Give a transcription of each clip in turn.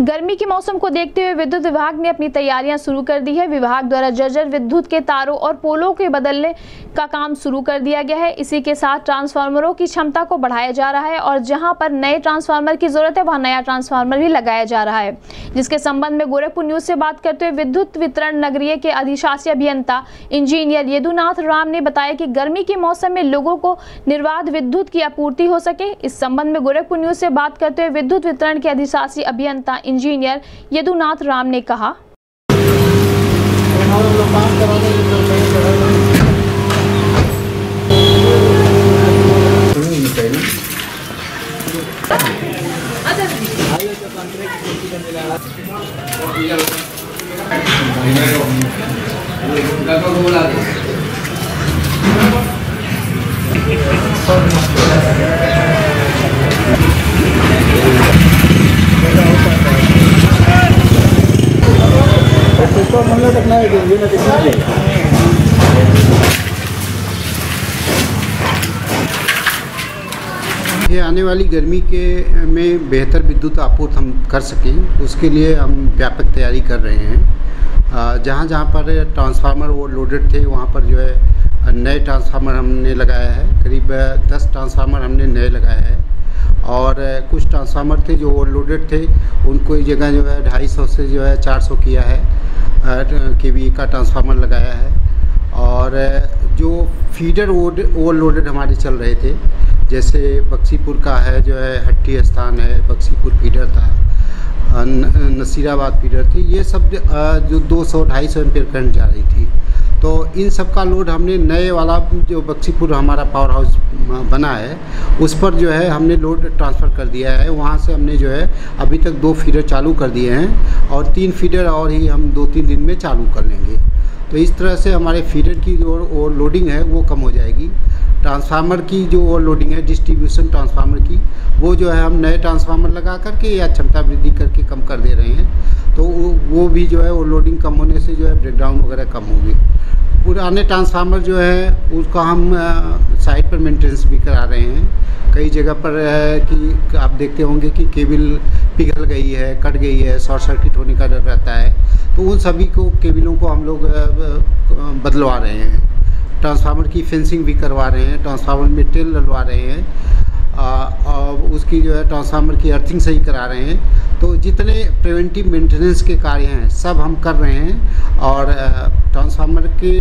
गर्मी के मौसम को देखते हुए विद्युत विभाग ने अपनी तैयारियाँ शुरू कर दी है। विभाग द्वारा जर्जर विद्युत के तारों और पोलों के बदलने का काम शुरू कर दिया गया है। इसी के साथ ट्रांसफार्मरों की क्षमता को बढ़ाया जा रहा है और जहाँ पर नए ट्रांसफार्मर की ज़रूरत है, वहाँ नया ट्रांसफार्मर भी लगाया जा रहा है। जिसके संबंध में गोरखपुर न्यूज़ से बात करते हुए विद्युत वितरण नगरीय के अधिशासी अभियंता इंजीनियर यदुनाथ राम ने बताया कि गर्मी के मौसम में लोगों को निर्बाध विद्युत की आपूर्ति हो सके। इस संबंध में गोरखपुर न्यूज़ से बात करते हुए विद्युत वितरण के अधिशासी अभियंता इंजीनियर यदुनाथ राम ने कहा। ते, येणं ते नाही. ये आने वाली गर्मी के में बेहतर विद्युत आपूर्ति हम कर सकें उसके लिए हम व्यापक तैयारी कर रहे हैं। जहाँ जहाँ पर ट्रांसफार्मर वो लोडेड थे वहाँ पर जो है नए ट्रांसफार्मर हमने लगाया है। करीब दस ट्रांसफार्मर हमने नए लगाए हैं। और कुछ ट्रांसफार्मर थे जो ओवरलोडेड थे उनको जगह जो है ढाई सौ से जो है चार सौ किया है। के वी का ट्रांसफार्मर लगाया है और जो फीडर ओवरलोडेड हमारे चल रहे थे जैसे बक्सीपुर का है जो है हट्टी स्थान है बक्सीपुर फीडर था नसीराबाद फीडर थी ये सब जो, दो सौ 200 250 एम्पेयर करंट जा रही थी। तो इन सब का लोड हमने नए वाला जो बक्सीपुर हमारा पावर हाउस बना है, उस पर जो है हमने लोड ट्रांसफ़र कर दिया है। वहाँ से हमने जो है अभी तक दो फीडर चालू कर दिए हैं और तीन फीडर और ही हम दो तीन दिन में चालू कर लेंगे। तो इस तरह से हमारे फीडर की जो ओवर लोडिंग है वो कम हो जाएगी। ट्रांसफार्मर की जो वो लोडिंग है डिस्ट्रीब्यूशन ट्रांसफार्मर की, वो जो है हम नए ट्रांसफार्मर लगा करके या क्षमता वृद्धि करके कम कर दे रहे हैं। तो वो भी जो है वो लोडिंग कम होने से जो है ब्रेकडाउन वगैरह कम होगी। पुराने ट्रांसफार्मर जो है, उसका हम साइट पर मेंटेनेंस भी करा रहे हैं। कई जगह पर है कि आप देखते होंगे कि केबल पिघल गई है, कट गई है, शॉर्ट सर्किट होने का डर रहता है। तो उन सभी को, केबलों को हम लोग बदलवा रहे हैं। ट्रांसफार्मर की फेंसिंग भी करवा रहे हैं, ट्रांसफार्मर में टेल डलवा रहे हैं। और उसकी जो है ट्रांसफार्मर की अर्थिंग सही करा रहे हैं। तो जितने प्रिवेंटिव मेंटेनेंस के कार्य हैं, सब हम कर रहे हैं और ट्रांसफार्मर के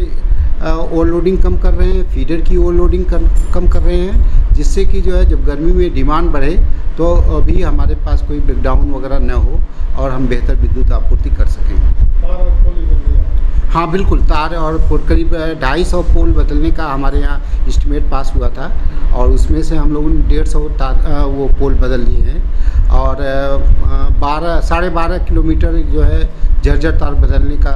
ओवरलोडिंग कम कर रहे हैं फीडर की ओवरलोडिंग कम कर रहे हैं, जिससे कि जो है जब गर्मी में डिमांड बढ़े तो अभी हमारे पास कोई ब्रेकडाउन वगैरह न हो और हम बेहतर विद्युत आपूर्ति कर सकें। ही, बिल्कुल, तार और करीब ढाई सौ पोल बदलने का हमारे यहाँ इस्टीमेट पास हुआ था और उसमें से हम लोगों ने डेढ़ सौ तार वो पोल बदल लिए हैं और बारह, साढ़े बारह किलोमीटर जो है जर्जर तार बदलने का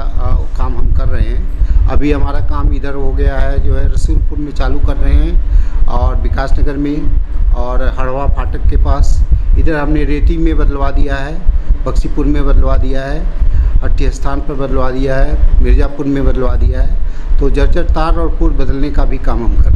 काम हम कर रहे हैं। अभी हमारा काम इधर हो गया है, जो है रसूलपुर में चालू कर रहे हैं और विकास नगर में और हड़वा फाटक के पास। इधर हमने रेती में बदलवा दिया है, बक्सीपुर में बदलवा दिया है। हट्टी स्थान पर बदलवा दिया है, मिर्ज़ापुर में बदलवा दिया है। तो जर्जर तार और पुल बदलने का भी काम हम कर